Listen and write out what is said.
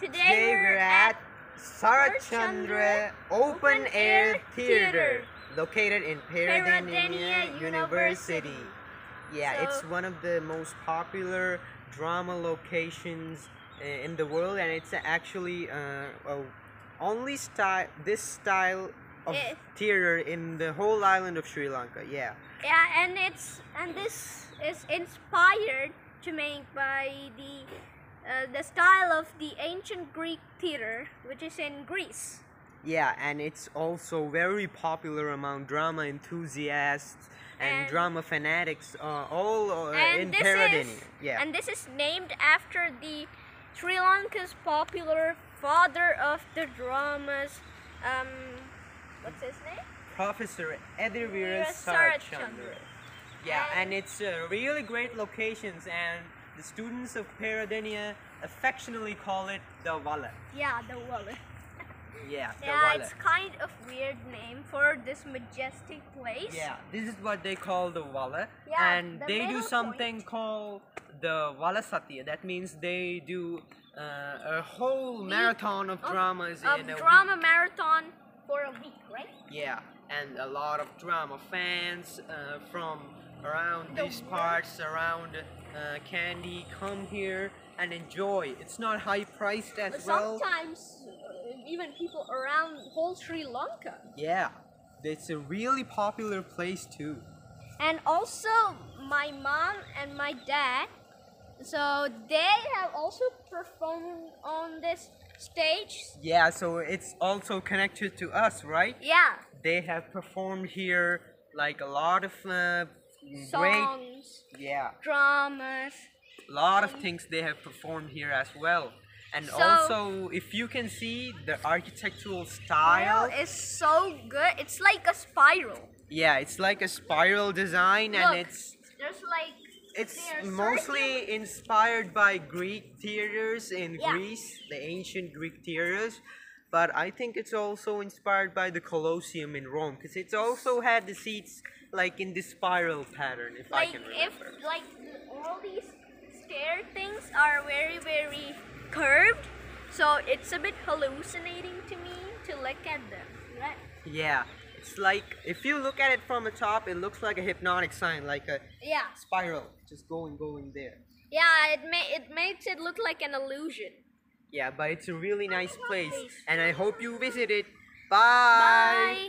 Today, Today we're at Sarachchandra Open Air Theater, located in Peradeniya University. University. Yeah, it's one of the most popular drama locations in the world, and it's actually uh, uh, only style this style of Eh. theater in the whole island of Sri Lanka. Yeah. Yeah, and it's and this is inspired to make by the uh, the style of the ancient Greek theater, which is in Greece. Yeah, and it's also very popular among drama enthusiasts and, And- drama fanatics, uh, all uh, and in this Peradeniya. is Yeah. and this is named after the Sri Lanka's popular father of the dramas. Um, what's his name? Professor Ediriweera. Sarachchandra. Yeah, And- and it's uh, really great locations, and the students of Peradeniya affectionately call it the Wala. Yeah, the wallet. Yeah, the Yeah, it's kind of weird name for this majestic place. Yeah, this is what they call the Wala. Yeah, and the they do something called the Wala Satya. That means they do uh, a whole marathon of, dramas of in a drama week. marathon for a week, right? Yeah, and a lot of drama fans uh, from around these parts, around uh, Kandy, come here and enjoy. It's not high priced as well. Sometimes uh, even people around whole Sri Lanka. Yeah, it's a really popular place too. And also my mom and my dad. So they have also performed on this stage. Yeah, so it's also connected to us, right? Yeah, They have performed here like a lot of uh, great, songs, yeah, dramas. a lot of things they have performed here as well. And So- also, if you can see the architectural style, is so good. It's like a spiral. yeah, it's like a spiral design, and it's there's like it's mostly inspired by Greek theaters in Yeah. Greece, the ancient Greek theaters. But I think it's also inspired by the Colosseum in Rome, because it's also had the seats like in the spiral pattern, if I like can if remember. like all these stair things are very very curved so it's a bit hallucinating to me to look at them right Yeah, it's like if you look at it from the top, it looks like a hypnotic sign, like a yeah spiral, just going, going there. yeah it may it makes it look like an illusion Yeah, but it's a really nice place, and I hope you visit it. Bye. bye